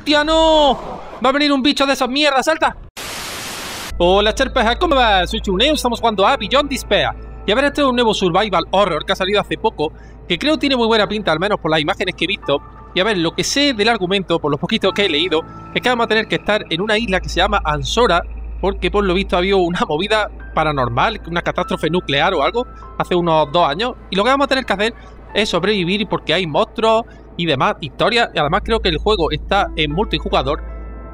¡Hostia, no! ¡Va a venir un bicho de esas mierdas! ¡Salta! Hola, Cherpeja, ¿cómo va? Soy Chuneo, estamos jugando a Beyond Despair. Y a ver, este es un nuevo survival horror que ha salido hace poco, que creo tiene muy buena pinta, al menos por las imágenes que he visto. Y a ver, lo que sé del argumento, por lo poquito que he leído, es que vamos a tener que estar en una isla que se llama Ansora, porque por lo visto había una movida paranormal, una catástrofe nuclear o algo, hace unos dos años. Y lo que vamos a tener que hacer es sobrevivir porque hay monstruos y demás historias. Y además creo que el juego está en multijugador.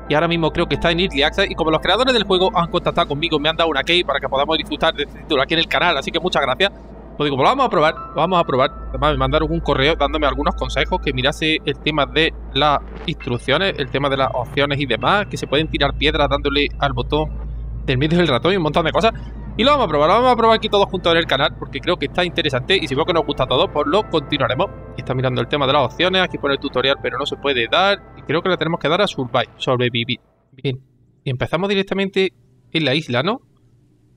Y ahora mismo creo que está en Early Access. Y como los creadores del juego han contactado conmigo, me han dado una key para que podamos disfrutar de este título aquí en el canal. Así que muchas gracias. Pues digo, pues lo vamos a probar, lo vamos a probar. Además me mandaron un correo dándome algunos consejos, que mirase el tema de las instrucciones, el tema de las opciones y demás, que se pueden tirar piedras dándole al botón del medio del ratón y un montón de cosas. Y lo vamos a probar, lo vamos a probar aquí todos juntos en el canal porque creo que está interesante y si veo que nos gusta a todos, pues lo continuaremos. Está mirando el tema de las opciones, aquí pone el tutorial pero no se puede dar y creo que le tenemos que dar a survive, sobrevivir. Bien, y empezamos directamente en la isla, ¿no?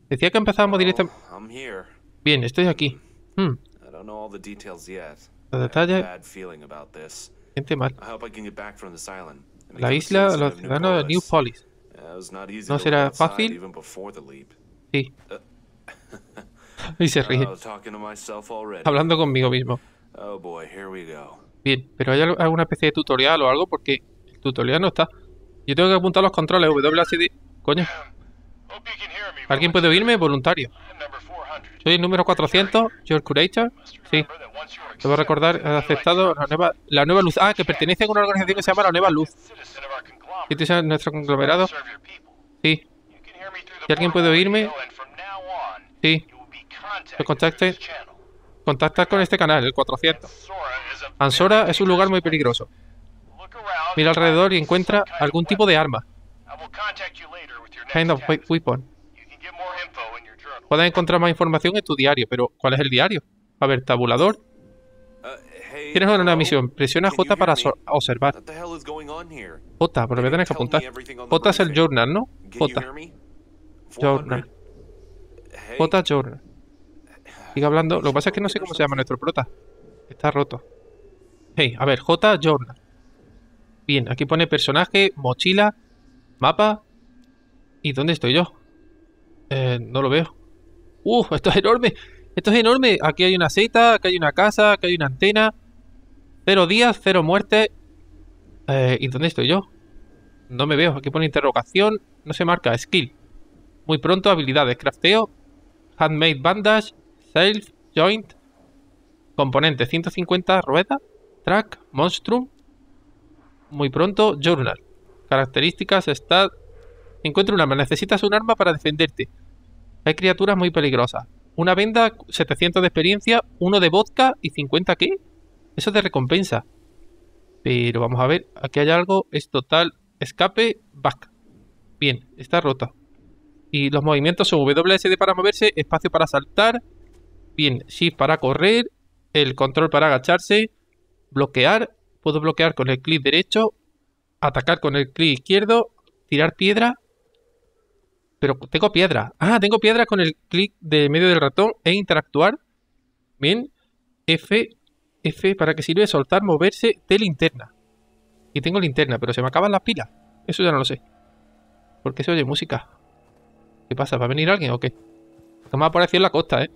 Decía que empezábamos directamente... Bien, estoy aquí. Hmm. Los detalles... Gente mal. La isla, los ciudadanos de New Polis. No será fácil. Sí. y se ríe. Hablando conmigo mismo. Bien, pero ¿hay alguna especie de tutorial o algo? Porque el tutorial no está. Yo tengo que apuntar los controles WSD. Coño. ¿Alguien puede oírme? Voluntario. Soy el número 400, George Curator. Sí. Debo recordar, he aceptado la nueva, la nueva luz. Ah, que pertenece a una organización que se llama la Nueva Luz. ¿Este es nuestro conglomerado? Sí. Si alguien puede oírme, sí. Que contacte. Contactar con este canal, el 400. Ansora es un lugar muy peligroso. Mira alrededor y encuentra algún tipo de arma. Kind of weapon. Puedes encontrar más información en tu diario, pero ¿cuál es el diario? A ver, tabulador. Tienes una misión. Presiona J para observar. J, pero me tienes que apuntar. J es el journal, ¿no? J. Journal. J Journal. Sigue hablando. Lo que pasa es que no sé cómo se llama nuestro prota. Está roto. Hey, a ver, J Journal. Bien, aquí pone personaje, mochila, mapa. ¿Y dónde estoy yo? Eh, no lo veo. ¡Uh! Esto es enorme. Esto es enorme. Aquí hay una seta, aquí hay una casa, aquí hay una antena. Cero días, cero muertes. Eh, ¿Y dónde estoy yo? No me veo. Aquí pone interrogación. No se marca. Skill. Muy pronto habilidades. Crafteo. Handmade bandage. Self. Joint. Componente 150. Rueda. Track. Monstrum. Muy pronto. Journal. Características. Stat. Encuentra un arma. Necesitas un arma para defenderte. Hay criaturas muy peligrosas. Una venda, 700 de experiencia, uno de vodka y 50 ¿qué? Eso es de recompensa. Pero vamos a ver, aquí hay algo, es total, escape, back. Bien, está roto. Y los movimientos son WSD para moverse, espacio para saltar, bien, shift para correr, el control para agacharse, bloquear, puedo bloquear con el clic derecho, atacar con el clic izquierdo, tirar piedra, pero tengo piedra. Ah, tengo piedra con el clic de medio del ratón e interactuar. Bien. F. F. ¿Para qué sirve? Soltar, moverse de linterna. Y tengo linterna, pero se me acaban las pilas. Eso ya no lo sé. ¿Por qué se oye música? ¿Qué pasa? ¿Va a venir alguien o qué? Que me ha aparecido en la costa, ¿eh?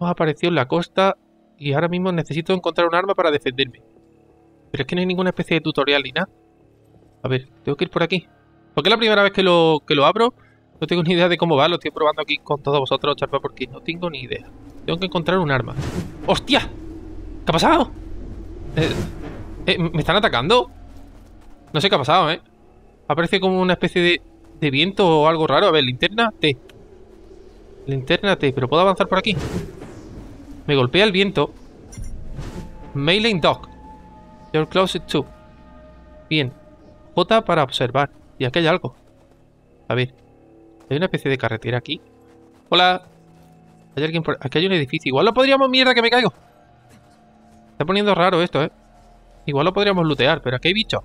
Me ha aparecido en la costa y ahora mismo necesito encontrar un arma para defenderme. Pero es que no hay ninguna especie de tutorial ni nada. A ver, tengo que ir por aquí. Porque es la primera vez que lo, que lo abro no tengo ni idea de cómo va, lo estoy probando aquí con todos vosotros, charpa, porque no tengo ni idea. Tengo que encontrar un arma. ¡Hostia! ¿Qué ha pasado? Eh, eh, ¿Me están atacando? No sé qué ha pasado, ¿eh? Aparece como una especie de, de viento o algo raro. A ver, linterna T. Linterna T, pero puedo avanzar por aquí. Me golpea el viento. Mailing Dog. Your closet too. Bien. J para observar. Y aquí hay algo. A ver. Hay una especie de carretera aquí. Hola. Hay alguien por... Aquí hay un edificio. Igual lo podríamos... ¡Mierda, que me caigo! Está poniendo raro esto, ¿eh? Igual lo podríamos lootear, pero aquí hay bicho.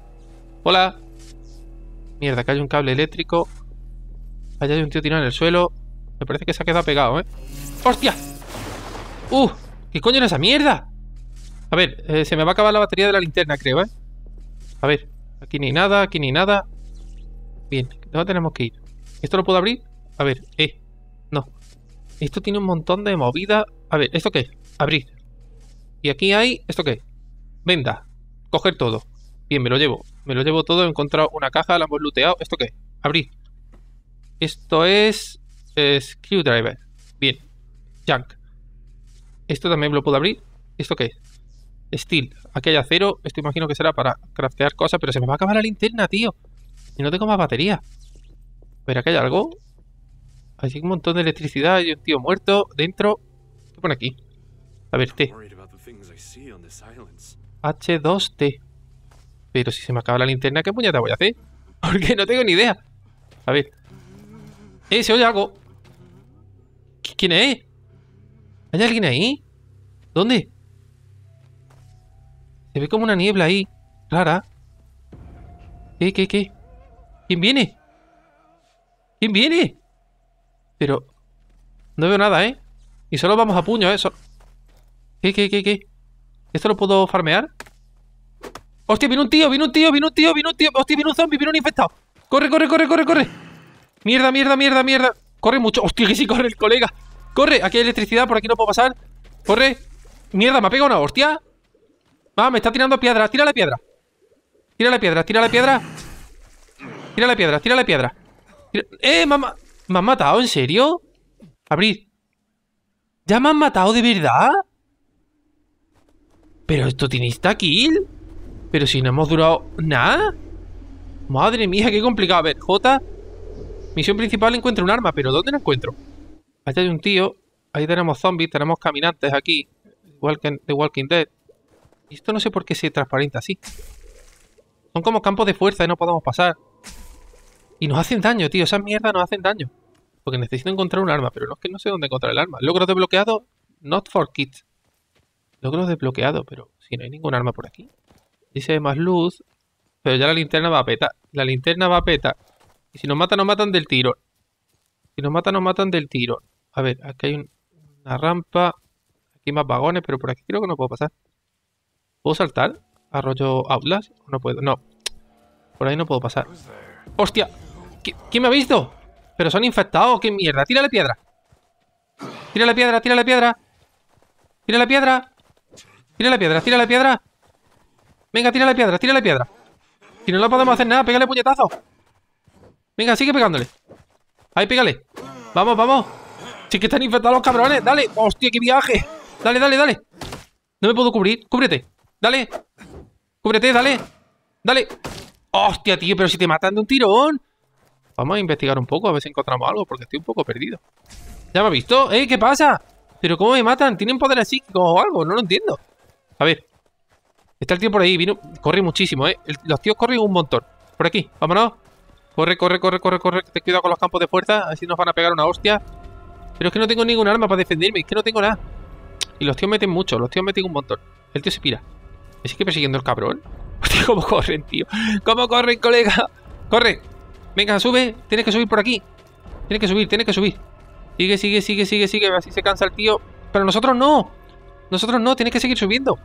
Hola. Mierda, acá hay un cable eléctrico. Allá hay un tío tirado en el suelo. Me parece que se ha quedado pegado, ¿eh? ¡Hostia! ¡Uh! ¿Qué coño es esa mierda? A ver, eh, se me va a acabar la batería de la linterna, creo, ¿eh? A ver. Aquí ni nada, aquí ni nada. Bien, ¿dónde tenemos que ir? ¿Esto lo puedo abrir? A ver, eh. No. Esto tiene un montón de movida. A ver, ¿esto qué? Abrir. Y aquí hay... ¿Esto qué? Venda. Coger todo. Bien, me lo llevo. Me lo llevo todo. He encontrado una caja, la hemos looteado. ¿Esto qué? Abrir. Esto es... screwdriver. Bien. Junk. Esto también lo puedo abrir. ¿Esto qué es? Steel. Aquí hay acero. Esto imagino que será para craftear cosas. Pero se me va a acabar la linterna, tío. Y no tengo más batería. Pero aquí hay algo. Hay un montón de electricidad. Hay un tío muerto dentro. ¿Qué pone aquí? A ver, T. H2T. Pero si se me acaba la linterna, ¿qué puñeta voy a hacer? Porque no tengo ni idea. A ver. ¡Eh! Se oye algo. ¿Quién es? ¿Hay alguien ahí? ¿Dónde? Se ve como una niebla ahí. Clara. ¿Qué, qué, qué? ¿Quién viene? ¿Quién viene? Pero... No veo nada, ¿eh? Y solo vamos a puño, ¿eh? ¿Qué, qué, qué, qué? ¿Esto lo puedo farmear? ¡Hostia, viene un tío, viene un tío, viene un tío, viene un tío! ¡Hostia, viene un zombie, viene un infectado! ¡Corre, corre, corre, corre, corre! ¡Mierda, mierda, mierda, mierda! ¡Corre mucho! ¡Hostia, que sí corre el colega! ¡Corre! Aquí hay electricidad, por aquí no puedo pasar. ¡Corre! ¡Mierda, me ha pegado una hostia! Va, me está tirando piedra. Tira la piedra. Tira la piedra, tira la piedra. Tira la piedra, tira la piedra. ¡Eh, mamá! ¿Me han matado? ¿En serio? Abrir. ¿Ya me han matado de verdad? ¿Pero esto tiene kill? Pero si no hemos durado nada. Madre mía, qué complicado. A ver, J. Misión principal, encuentra un arma. ¿Pero dónde la encuentro? Allá hay un tío. Ahí tenemos zombies, tenemos caminantes aquí. The Walking Dead. Y esto no sé por qué se transparenta así. Son como campos de fuerza y no podemos pasar. Y nos hacen daño, tío. Esas mierdas nos hacen daño. Porque necesito encontrar un arma, pero no es que no sé dónde encontrar el arma. Logro desbloqueado, not for kids. Logro desbloqueado, pero si no hay ningún arma por aquí. Dice más luz, pero ya la linterna va a petar. La linterna va a petar. Y si nos matan, nos matan del tiro. Si nos matan, nos matan del tiro. A ver, aquí hay una rampa. Aquí hay más vagones, pero por aquí creo que no puedo pasar. ¿Puedo saltar? ¿Arroyo Outlast? No puedo, no. Por ahí no puedo pasar. ¡Hostia! ¿Quién me ha visto? Pero son infectados, qué mierda. Tírale piedra. Tírale piedra, tírale piedra. Tírale piedra. Tírale piedra, tírale piedra. Venga, tírale piedra, tírale piedra. Si no le podemos hacer nada, pégale puñetazo. Venga, sigue pegándole. Ahí, pégale. Vamos, vamos. Si que están infectados los cabrones. Dale. Hostia, qué viaje. Dale, dale, dale. No me puedo cubrir. Cúbrete. Dale. Cúbrete, dale. Dale. Hostia, tío, pero si te matan de un tirón. Vamos a investigar un poco, a ver si encontramos algo, porque estoy un poco perdido. ¿Ya me ha visto? ¿Eh? ¿Qué pasa? ¿Pero cómo me matan? ¿Tienen poderes psíquicos o algo? No lo entiendo. A ver. Está el tío por ahí, vino... Corre muchísimo, ¿eh? los tíos corren un montón. Por aquí, vámonos. Corre, corre, corre, corre, corre. Te cuidado con los campos de fuerza, así nos van a pegar una hostia. Pero es que no tengo ningún arma para defenderme, es que no tengo nada. Y los tíos meten mucho, los tíos meten un montón. El tío se pira. ¿Me sigue persiguiendo el cabrón? Cómo corren, tío. ¿Cómo corren, colega? ¡Corre! Venga, sube. Tienes que subir por aquí. Tienes que subir, tienes que subir. Sigue, sigue, sigue, sigue, sigue. Así se cansa el tío. Pero nosotros no. Nosotros no, tienes que seguir subiendo.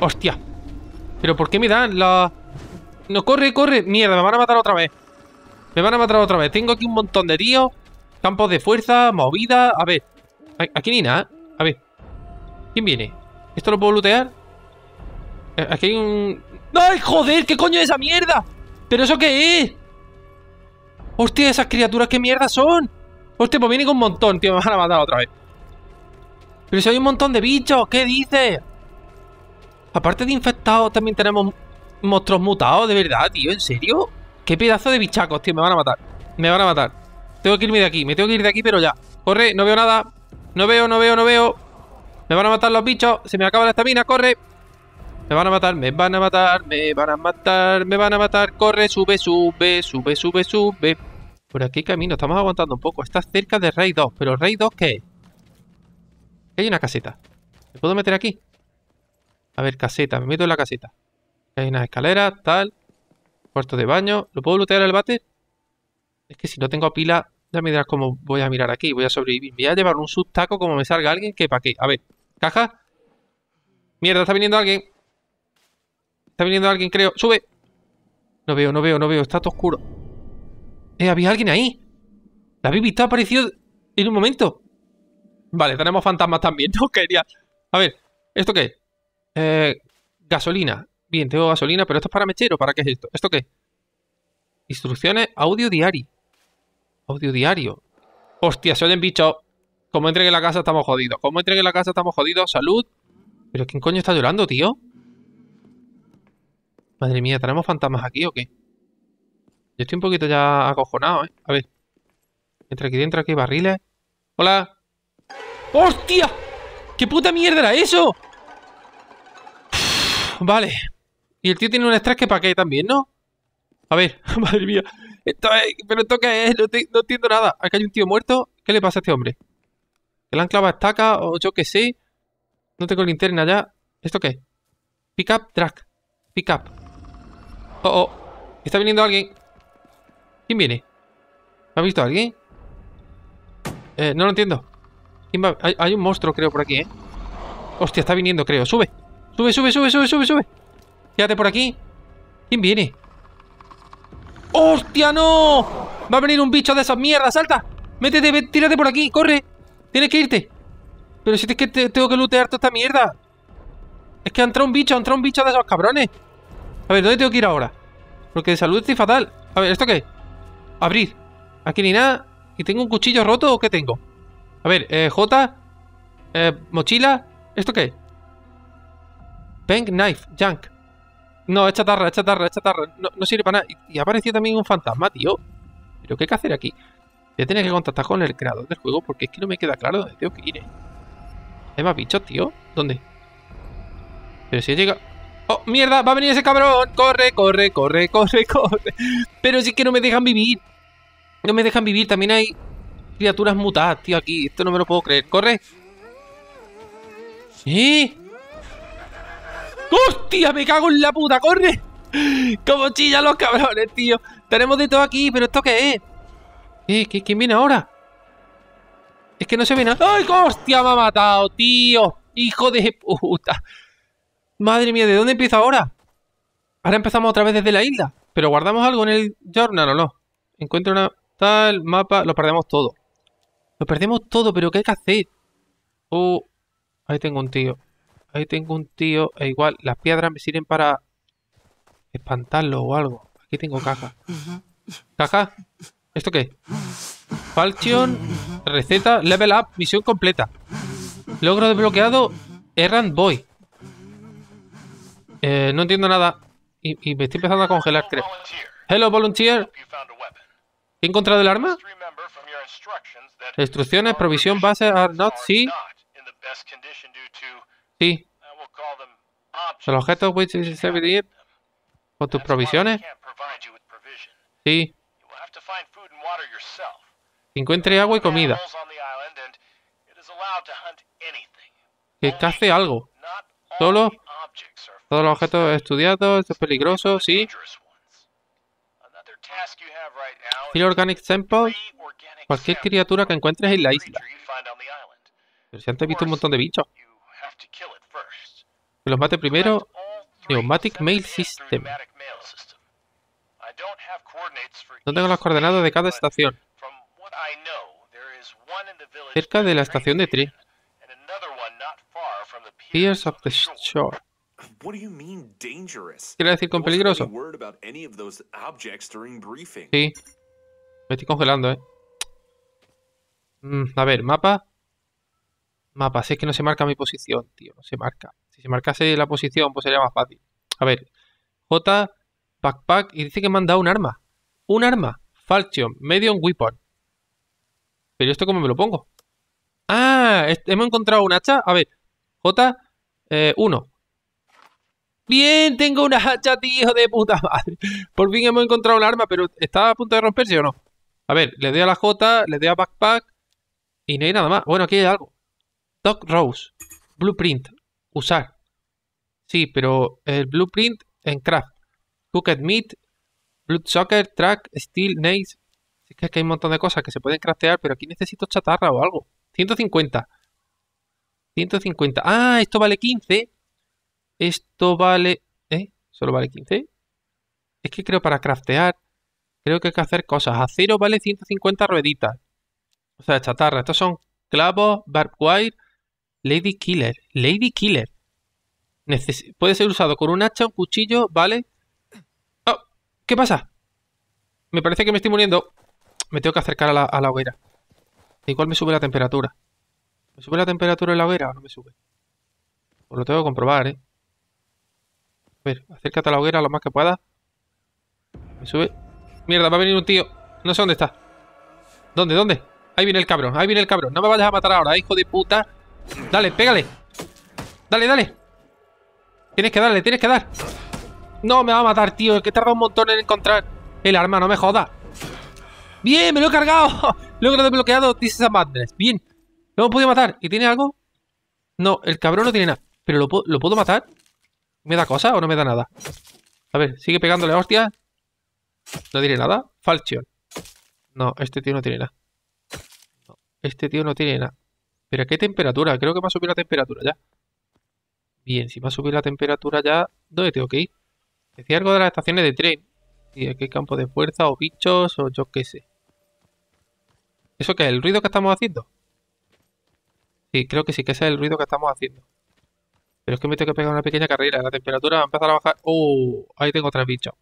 Hostia. ¿Pero por qué me dan la...? No, corre, corre. Mierda, me van a matar otra vez. Me van a matar otra vez. Tengo aquí un montón de tíos. Campos de fuerza, movida. A ver. Aquí ni nada. A ver. ¿Quién viene? ¿Esto lo puedo lootear? Eh, aquí hay un... ¡Ay, joder! ¿Qué coño es esa mierda? ¿Pero eso qué es? ¡Hostia, esas criaturas qué mierda son! Hostia, pues vienen con un montón, tío. Me van a matar otra vez. Pero si hay un montón de bichos, ¿qué dices? Aparte de infectados, también tenemos monstruos mutados, de verdad, tío. ¿En serio? ¿Qué pedazo de bichacos, tío? Me van a matar. Me van a matar. Tengo que irme de aquí. Me tengo que ir de aquí, pero ya. Corre, no veo nada. No veo, no veo, no veo. Me van a matar los bichos. Se me acaba la estamina, corre. Me van a matar, me van a matar, me van a matar, me van a matar. Corre, sube, sube, sube, sube, sube. Por aquí camino, estamos aguantando un poco. Estás cerca de Rey 2, pero Rey 2, ¿qué es? Hay una caseta. ¿Me puedo meter aquí? A ver, caseta, me meto en la caseta. Hay una escalera, tal. Cuarto de baño. ¿Lo puedo lootear el bate? Es que si no tengo pila, ya me dirás cómo voy a mirar aquí. Voy a sobrevivir. Voy a llevar un subtaco como me salga alguien. que para qué? A ver, caja. Mierda, está viniendo alguien. Está viniendo alguien, creo. ¡Sube! No veo, no veo, no veo. Está todo oscuro. Eh, había alguien ahí. La habéis visto, ha aparecido en un momento. Vale, tenemos fantasmas también. No quería. A ver, ¿esto qué? Eh, gasolina. Bien, tengo gasolina, pero esto es para mechero. ¿Para qué es esto? ¿Esto qué? Instrucciones, audio diario. Audio diario. Hostia, se oyen bichos. Como entregue la casa estamos jodidos. Como entregue la casa estamos jodidos. Salud. ¿Pero quién coño está llorando, tío? Madre mía, ¿tenemos fantasmas aquí o qué? Yo estoy un poquito ya acojonado, ¿eh? A ver. Entra aquí dentro, aquí barriles. ¡Hola! ¡Hostia! ¿Qué puta mierda era eso? Vale. Y el tío tiene un estrés que para qué también, ¿no? A ver, madre mía. ¿Pero esto qué es? No, entiendo nada. Aquí hay un tío muerto. ¿Qué le pasa a este hombre? ¿Que le han estaca o yo qué sé? No tengo linterna ya. ¿Esto qué? Pick up, track. Pick up. Oh, oh. Está viniendo alguien. ¿Quién viene? ¿Ha visto alguien? Eh, no lo entiendo. Hay, un monstruo, creo, por aquí, ¿eh? Hostia, está viniendo, creo. Sube. Sube, sube, sube, sube, sube, sube. Quédate por aquí. ¿Quién viene? ¡Hostia, no! Va a venir un bicho de esas mierdas. ¡Salta! Métete, tírate por aquí. ¡Corre! Tienes que irte. Pero si es que tengo que lootear toda esta mierda. Es que ha entrado un bicho, ha entrado un bicho de esos cabrones. A ver, ¿dónde tengo que ir ahora? Porque de salud estoy fatal. A ver, ¿esto qué? Abrir. Aquí ni nada. ¿Y tengo un cuchillo roto o qué tengo? A ver, eh, J. Eh, mochila. ¿Esto qué? Pen knife, junk. No, es chatarra, es chatarra, es chatarra. No, no sirve para nada. Y, apareció también un fantasma, tío. ¿Pero qué hay que hacer aquí? Voy a tener que contactar con el creador del juego porque es que no me queda claro dónde tengo que ir. Eh. ¿Hay más bichos, tío? ¿Dónde? Pero si he llegado... ¡Oh, mierda! ¡Va a venir ese cabrón! ¡Corre, corre, corre, corre, corre! Pero si es que no me dejan vivir. No me dejan vivir. También hay criaturas mutadas, tío, aquí. Esto no me lo puedo creer. ¡Corre! ¿Eh? ¡Hostia! ¡Me cago en la puta! ¡Corre! ¡Cómo chillan los cabrones, tío! Tenemos de todo aquí, pero ¿esto qué es? ¿Eh? ¿Quién viene ahora? Es que no se ve nada. ¡Ay, hostia! Me ha matado, tío. Hijo de puta. Madre mía, ¿de dónde empieza ahora? Ahora empezamos otra vez desde la isla. ¿Pero guardamos algo en el journal o no? Encuentro una... Tal, mapa... Lo perdemos todo. Lo perdemos todo, pero ¿qué hay que hacer? Oh, ahí tengo un tío. Ahí tengo un tío. E igual, las piedras me sirven para... Espantarlo o algo. Aquí tengo caja. ¿Caja? ¿Esto qué? Falchion, receta, level up, misión completa. Logro desbloqueado, Errand Boy. Eh, no entiendo nada. Y, me estoy empezando a congelar, creo. Hello, volunteer. ¿He encontrado el arma? Instrucciones, provisión, base, are not, sí. Sí. El objeto which is con tus provisiones. Sí. Encuentre agua y comida. Que cace algo. Solo todos los objetos estudiados, es peligroso, sí. Free Organic Sample. Cualquier criatura que encuentres en la isla. Pero si antes he visto un montón de bichos. Que los mate primero. Pneumatic Mail System. No tengo las coordenadas de cada estación. Cerca de la estación de tren. Piers of the Shore. ¿Quiere decir con peligroso? Sí. Me estoy congelando, ¿eh? Mm, a ver, mapa. Mapa, si es que no se marca mi posición, tío. No se marca. Si se marcase la posición, pues sería más fácil. A ver. J, backpack. Y dice que me han dado un arma. Un arma. Falchion, medium weapon. Pero esto cómo me lo pongo. Ah, hemos encontrado un hacha. A ver. J, eh, 1. Bien, tengo una hacha, tío de puta madre. Por fin hemos encontrado un arma, pero ¿está a punto de romperse o no? A ver, le doy a la J, le doy a backpack y no hay nada más. Bueno, aquí hay algo. Dog Rose. Blueprint. Usar. Sí, pero el blueprint en craft. Cooked meat. Blood soccer, track, steel, nails. Es que hay un montón de cosas que se pueden craftear, pero aquí necesito chatarra o algo. 150. 150. Ah, esto vale 15. Esto vale... ¿Eh? ¿Solo vale 15? Es que creo para craftear, creo que hay que hacer cosas. Acero vale 150 rueditas. O sea, chatarra. Estos son clavos, barbed wire, lady killer. Lady killer. puede ser usado con un hacha, un cuchillo, ¿vale? Oh, ¿Qué pasa? Me parece que me estoy muriendo. Me tengo que acercar a la, a hoguera. Igual me sube la temperatura. ¿Me sube la temperatura en la hoguera o no me sube? Pues lo tengo que comprobar, ¿eh? A ver, acércate a la hoguera lo más que pueda. Me sube. Mierda, va a venir un tío. No sé dónde está. ¿Dónde? ¿Dónde? Ahí viene el cabrón, ahí viene el cabrón. No me vayas a matar ahora, hijo de puta. Dale, pégale. Dale, dale. Tienes que darle, tienes que dar. No, me va a matar, tío. Es que tarda un montón en encontrar el arma, no me joda. Bien, me lo he cargado. Luego lo he desbloqueado. Dice esa madness. Bien. Lo hemos podido matar. ¿Y tiene algo? No, el cabrón no tiene nada. ¿Pero lo, lo puedo matar? ¿Me da cosa o no me da nada? A ver, sigue pegándole hostia. ¿No tiene nada? Falchion. No, este tío no tiene nada. No, este tío no tiene nada. ¿Pero qué temperatura? Creo que va a subir la temperatura ya. Bien, si va a subir la temperatura ya... ¿Dónde tengo que ir? Decía algo de las estaciones de tren. Y aquí hay campo de fuerza o bichos o yo qué sé. ¿Eso qué es? ¿El ruido que estamos haciendo? Sí, creo que sí, que ese es el ruido que estamos haciendo. Pero es que me tengo que pegar una pequeña carrera. La temperatura va a empezar a bajar. ¡Uh! Ahí tengo tres bichos.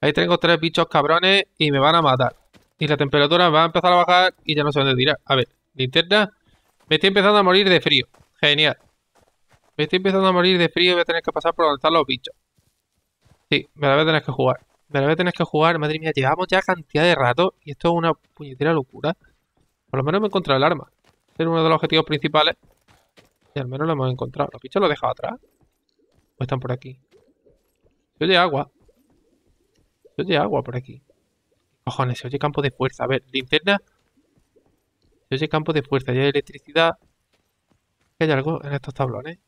Ahí tengo tres bichos cabrones y me van a matar. Y la temperatura va a empezar a bajar y ya no sé dónde tirar. A ver, linterna. Me estoy empezando a morir de frío. Genial. Me estoy empezando a morir de frío y voy a tener que pasar por donde están los bichos. Sí, me la voy a tener que jugar. Me la voy a tener que jugar. Madre mía, llevamos ya cantidad de rato y esto es una puñetera locura. Por lo menos me he encontrado el arma. Este es uno de los objetivos principales. Y al menos lo hemos encontrado. ¿Los bichos los he dejado atrás? ¿O están por aquí? Se oye agua. Se oye agua por aquí. Cojones, se oye campo de fuerza. A ver, linterna. Se oye campo de fuerza. Ya hay electricidad. ¿Hay algo en estos tablones?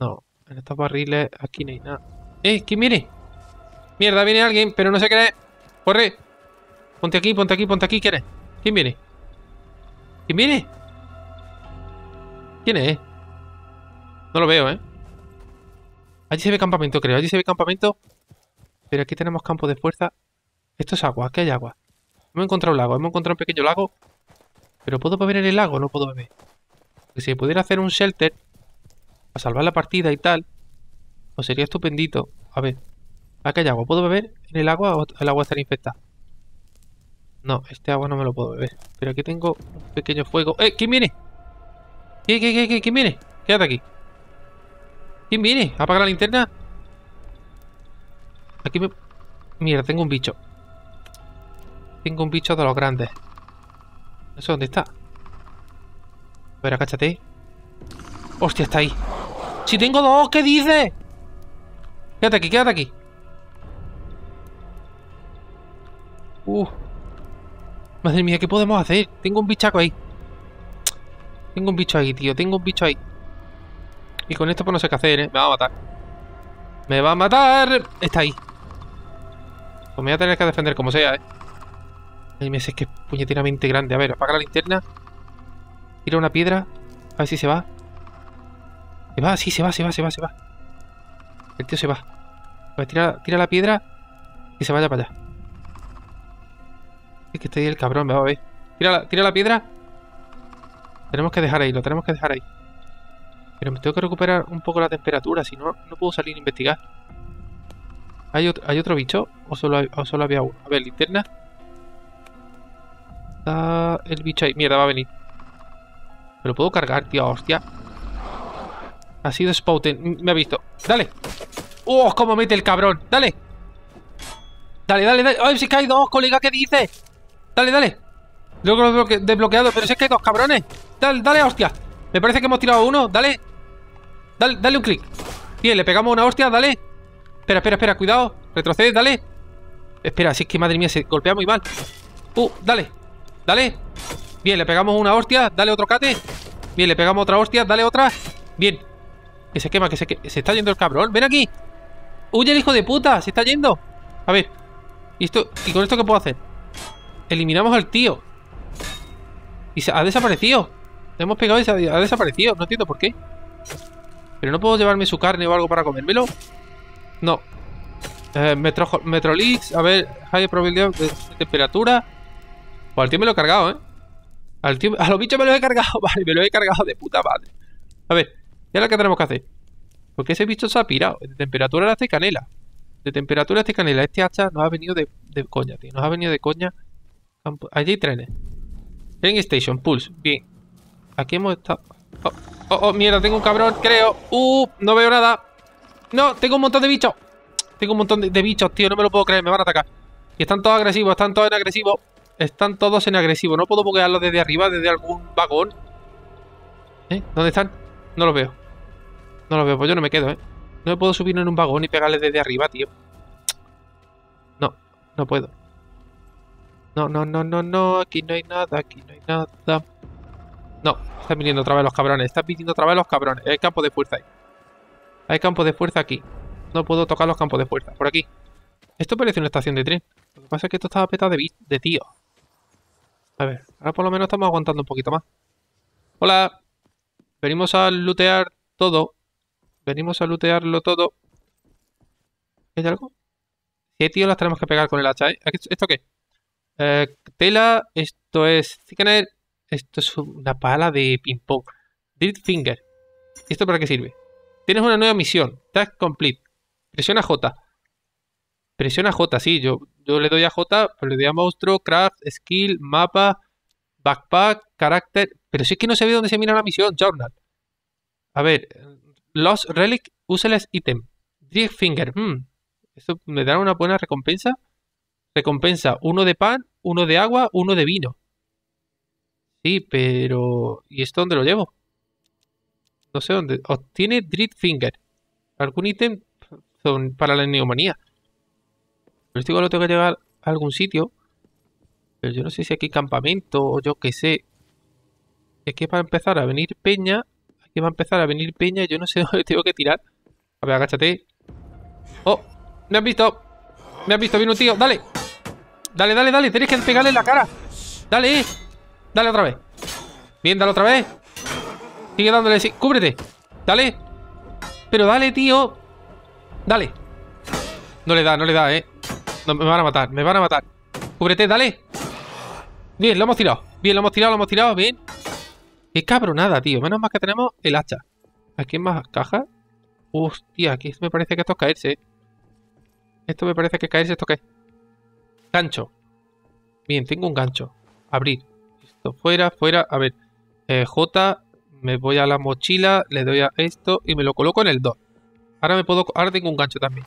No. En estos barriles aquí no hay nada. ¡Eh! ¿Quién viene? Mierda, viene alguien, pero no sé qué es. ¡Corre! Ponte aquí, ponte aquí, ponte aquí. ¿Quién es? ¿Quién viene? ¿Quién viene? ¿Quién es? No lo veo, ¿eh? Allí se ve campamento, creo. Allí se ve campamento. Pero aquí tenemos campo de fuerza. Esto es agua. Aquí hay agua. Hemos encontrado un lago. Hemos encontrado un pequeño lago. ¿Pero puedo beber en el lago? No puedo beber. Porque si pudiera hacer un shelter para salvar la partida y tal, pues sería estupendito. A ver. Aquí hay agua. ¿Puedo beber en el agua o el agua está infectada? No, este agua no me lo puedo beber. Pero aquí tengo un pequeño fuego. ¡Eh! ¿Quién viene? ¿Qué, qué, qué, qué? ¿Quién viene? Quédate aquí. ¿Quién viene? ¿Apaga la linterna? Aquí me... Mira, tengo un bicho. Tengo un bicho de los grandes. No sé dónde está. A ver, acáchate. Hostia, está ahí. ¡Si tengo dos! ¿Qué dices? Quédate aquí, quédate aquí. Uh. Madre mía, ¿qué podemos hacer? Tengo un bichaco ahí. Tengo un bicho ahí, tío. Tengo un bicho ahí. Y con esto pues no sé qué hacer, ¿eh? Me va a matar. ¡Me va a matar! Está ahí. Pues me voy a tener que defender como sea, ¿eh? Ay, me sé que es puñeteramente grande. A ver, apaga la linterna. Tira una piedra. A ver si se va. Se va, sí, se va, se va, se va, se va. El tío se va. A ver, tira, tira la piedra y se vaya para allá. Es que está ahí el cabrón, me va a ver. Tira la, tira la piedra tenemos que dejar ahí, lo tenemos que dejar ahí. Pero me tengo que recuperar un poco la temperatura, si no, no puedo salir a investigar. ¿Hay otro, ¿hay otro bicho? ¿O solo, solo había uno? A ver, linterna. Está el bicho ahí. Mierda, va a venir. ¿Me lo puedo cargar, tío? Hostia. Ha sido Spouten. Me ha visto. ¡Dale! ¡Oh, cómo mete el cabrón! ¡Dale! Dale, dale, dale. ¡Ay, si cae dos, colega! ¿Qué dices? Dale, dale. Luego lo he desbloqueado, pero si es que hay dos cabrones. Dale, dale, hostia. Me parece que hemos tirado uno. Dale. Dale, dale un clic. Bien, le pegamos una hostia, dale. Espera, espera, espera, cuidado. Retrocede, dale. Espera, si es que madre mía, se golpea muy mal. Uh, dale. Dale. Bien, le pegamos una hostia. Dale otro cate. Bien, le pegamos otra hostia. Dale otra. Bien. Que se quema, que se, se está yendo el cabrón. Ven aquí. Huye el hijo de puta. Se está yendo. A ver. ¿Y, esto, ¿Y con esto qué puedo hacer? Eliminamos al tío. Y se ha desaparecido. Le hemos pegado y se ha, desaparecido. No entiendo por qué. Pero no puedo llevarme su carne o algo para comérmelo. No. Eh, metro, Metrolix, a ver, hay probabilidad de, temperatura. Pues al tío me lo he cargado, ¿eh? Al tío, a los bichos me lo he cargado, vale, me lo he cargado de puta madre. A ver, ¿y ahora qué tenemos que hacer? Porque ese bicho se ha pirado. De temperatura hace canela. De temperatura hace canela. Este hacha nos ha venido de, de coña, tío. Nos ha venido de coña. Allí hay trenes. Train Station, Pulse. Bien. Aquí hemos estado... Oh, oh, oh, mierda, tengo un cabrón, creo. Uh, no veo nada. No, tengo un montón de bichos. Tengo un montón de, bichos, tío. No me lo puedo creer. Me van a atacar. Y están todos agresivos. Están todos en agresivo. Están todos en agresivo. No puedo buguearlos desde arriba, desde algún vagón. ¿Eh? ¿Dónde están? No los veo. No los veo. Pues yo no me quedo, ¿eh? No me puedo subir en un vagón y pegarles desde arriba, tío. No, no puedo. No, no, no, no, no. Aquí no hay nada. Aquí no hay nada. No, están viniendo otra vez los cabrones. Están viniendo otra vez los cabrones. Hay campo de fuerza ahí. Hay campo de fuerza aquí. No puedo tocar los campos de fuerza. Por aquí. Esto parece una estación de tren. Lo que pasa es que esto estaba petado de, de tío. A ver, ahora por lo menos estamos aguantando un poquito más. Hola. Venimos a lootear todo. Venimos a lootearlo todo. ¿Hay algo? Sí, tío, las tenemos que pegar con el hacha, ¿eh? ¿Esto qué? Eh, tela, esto es thickener, esto es una pala de ping-pong. Drift Finger. ¿Y esto para qué sirve? Tienes una nueva misión. Task complete. Presiona J. Presiona J, sí. Yo, yo le doy a J, pues le doy a monstruo, craft, skill, mapa, backpack, carácter. Pero si es que no se ve dónde se mira la misión. Journal. A ver. Lost Relic Useless Item. Drift Finger. Hmm. ¿Esto me da una buena recompensa? Recompensa. Uno de pan, uno de agua, uno de vino. Sí, pero... ¿Y esto dónde lo llevo? No sé dónde. Obtiene Drift Finger. Algún ítem para la neumonía. Pero igual lo tengo que llevar a algún sitio. Pero yo no sé si aquí hay campamento o yo qué sé. Es que va a empezar a venir peña. Aquí va a empezar a venir peña y yo no sé dónde tengo que tirar. A ver, agáchate. ¡Oh! ¡Me han visto! ¡Me han visto! ¡Viene un tío! ¡Dale! ¡Dale, dale, dale! ¡Tienes que pegarle en la cara! ¡Dale! Dale otra vez. Bien, dale otra vez. Sigue dándole. Sí. Cúbrete. Dale. Pero dale, tío. Dale. No le da, no le da, eh. Me van a matar, me van a matar. Cúbrete, dale. Bien, lo hemos tirado. Bien, lo hemos tirado, lo hemos tirado. Bien. Qué cabronada, tío. Menos mal que tenemos el hacha. ¿Aquí hay más cajas? Hostia, aquí me parece que esto es caerse. Eh. Esto me parece que caerse, ¿esto qué? Gancho. Bien, tengo un gancho. Abrir fuera, fuera. A ver, eh, J, me voy a la mochila, le doy a esto y me lo coloco en el 2. Ahora me puedo, ahora tengo un gancho también.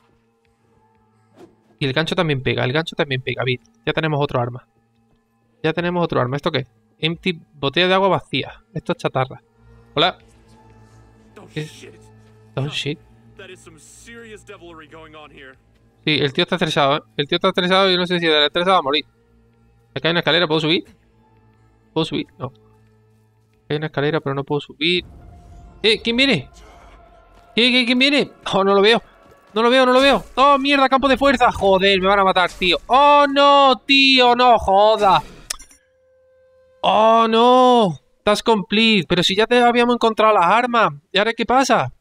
Y el gancho también pega, el gancho también pega. Bien, ya tenemos otro arma. Ya tenemos otro arma. ¿Esto qué? Empty, botella de agua vacía. Esto es chatarra. Hola. Oh shit. Sí, el tío está estresado, ¿eh? El tío está estresado y no sé si de estrés va a morir. Acá hay una escalera, ¿puedo subir? ¿Puedo subir? No. Hay una escalera, pero no puedo subir. ¡Eh! ¿Quién viene? ¿Qué, quién viene? Oh, no lo veo. No lo veo, no lo veo. ¡Oh, mierda! ¡Campo de fuerza! Joder, me van a matar, tío. ¡Oh, no, tío! ¡No, joda! ¡Oh, no! Estás complete. Pero si ya te habíamos encontrado las armas. ¿Y ahora qué pasa?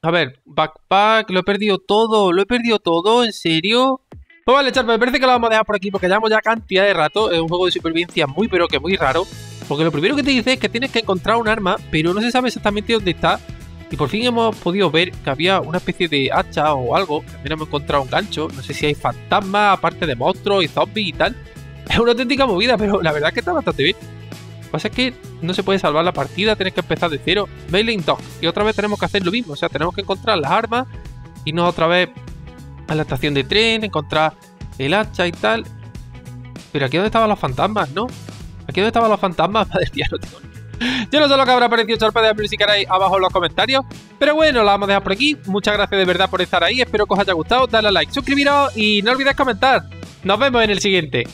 A ver, backpack, lo he perdido todo. ¿Lo he perdido todo? ¿En serio? Pues vale, chat, me parece que lo vamos a dejar por aquí porque llevamos ya cantidad de rato. Es un juego de supervivencia muy, pero que muy raro. Porque lo primero que te dice es que tienes que encontrar un arma, pero no se sabe exactamente dónde está. Y por fin hemos podido ver que había una especie de hacha o algo. También hemos encontrado un gancho. No sé si hay fantasmas, aparte de monstruos y zombies y tal. Es una auténtica movida, pero la verdad es que está bastante bien. Lo que pasa es que no se puede salvar la partida, tienes que empezar de cero. Mailing Dog. Y otra vez tenemos que hacer lo mismo. O sea, tenemos que encontrar las armas. No otra vez a la estación de tren, encontrar el hacha y tal. Pero aquí donde estaban los fantasmas, ¿no? Aquí donde estaban los fantasmas, madre mía, no tengo yo no sé lo que habrá parecido Charpa de si queréis abajo en los comentarios. Pero bueno, la vamos a dejar por aquí. Muchas gracias de verdad por estar ahí. Espero que os haya gustado. Dale a like, suscribiros y no olvidéis comentar. Nos vemos en el siguiente.